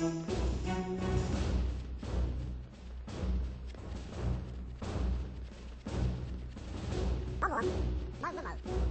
Come on. Move, move, move.